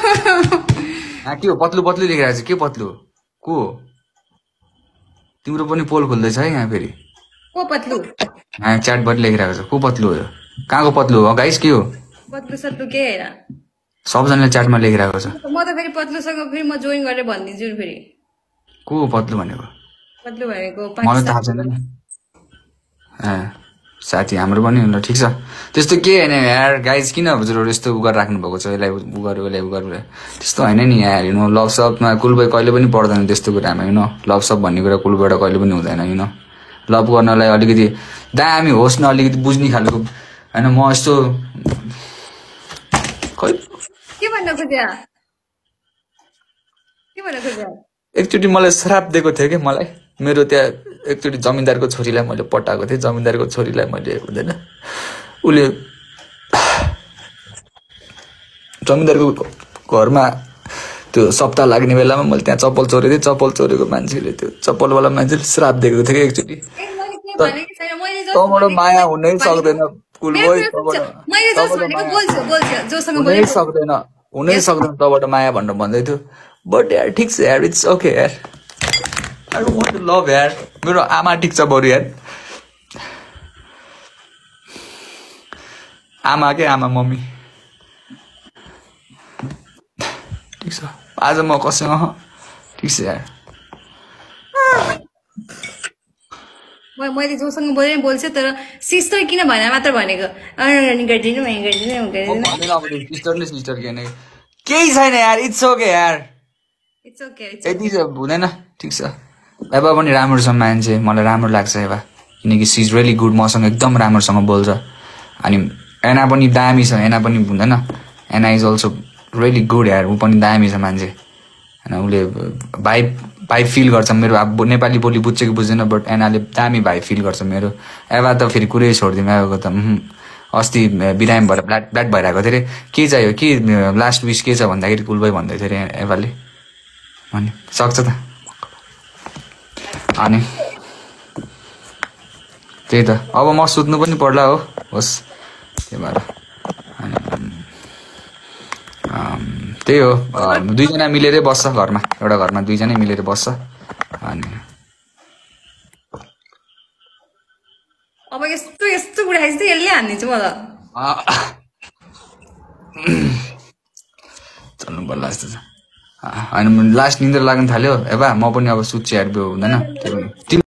के हो? पत्लु पत्लु लेखिरहेको छ। के पत्लु? को? तिम्रो पनि पोल खोल्दैछ है यहाँ फेरि। को पत्लु? च्याटबाट लेखिरहेको छ। को पत्लु हो कहाँको पत्लु हो? गाइस के हो? पत्लु सत्लु के होइन सबजनाले च्याटमा लेखिरहेको छ। म त फेरि पत्लुसँग फेरि म जोइन गरेर भनिदिन्छु फेरि। को पत्लु भनेको? पत्लु भनेको मलाई थाहा छैन साथी हाम्रो पनि ल ठिक छ। त्यस्तो के होइन यार गाइज किन हजुरहरू यस्तो उ गरेर राख्नु भएको छ यसलाई उ गर्यो यसलाई उ गर्यो? त्यस्तो होइन नि यार यु नो लभ सपमा कुलबाई कहिले पनि पर्दैन त्यस्तो कुरामा यु नो लभ सप भन्ने कुरा कुलबाट कहिले पनि हुँदैन यु नो लभ गर्नलाई अलिकति दामी होस् न अलिकति बुझ्ने खालको होइन म यस्तो एकचोटि मलाई श्राप दिएको थियो कि मलाई। मेरो त्यहाँ एकचोटि जमिनदारको छोरीलाई मैले पटाएको थिएँ। जमिनदारको छोरीलाई मैले हुँदैन। उसले जमिनदारको घरमा त्यो सप्ताह लाग्ने बेलामा मैले त्यहाँ चप्पल चोरेको थिएँ। चप्पल चोरेको मान्छेले त्यो चप्पलवाला मान्छेले श्राप दिएको थियो कि एकचोटि। तँबाट माया। हुनै सक्दैन हुनै सक्दैन हुनै सक्दैन तँबाट माया भनेर भन्दै थियो। बट यार ठिक छ यार इट्स ओके यार। I don't want to love यार मेरो आमा ठिक छ बरु यार। आमा के आमा मम्मी? ठिक छ आज म अहँ, ठिक छ यार। म- मैले जोसँग बोले बोल्छु तर सिस्टर किन भनेर मात्र भनेको। गरिदिनु सिस्टरले सिस्टर केही छैन यार इट्स ओके यार। इट्स ओके यति हुँदैन ठिक छ एबा पनि राम्रो छ मान्छे मलाई राम्रो लाग्छ एबा किनकि सी इज रियली गुड मसँग एकदम राम्रोसँग बोल्छ। अनि एना पनि दामी छ एना पनि हुँदैन। Anna is also really good यार ऊ पनि दामी छ मान्छे। होइन उसले भाइ भाइ फिल गर्छ मेरो। अब नेपाली बोली बुझ्छ कि बुझ्दैन बट एनाले दामी भाइ फिल गर्छ मेरो। एबा त फेरि कुरै छोडिदिउँ एबाको त। अस्ति बिरामी भएर ब्ल्याड ब्ल्याड भइरहेको थियो अरे के चाहियो? के लास्ट विस के छ भन्दाखेरि कुलबाई भन्दै थियो अरे एबाले अनि सक्छ त। अनि। त्यही त। अब म सुत्नु पनि पर्ला हो। होस्। त्यही भएर। त्यही हो। दुईजना मिलेरै बस्छ घरमा। एउटा घरमा दुईजनै मिलेर बस्छ। अनि। अब यस्तो यस्तो चाहिँ यसले हानिदिन्छु म त। चल्नु पर्ला जस्तो छ। होइन लास्ट निन्द्रा लाग्न थाल्यो। एबा म पनि अब सुत्छु यार हुँदैन। त्यो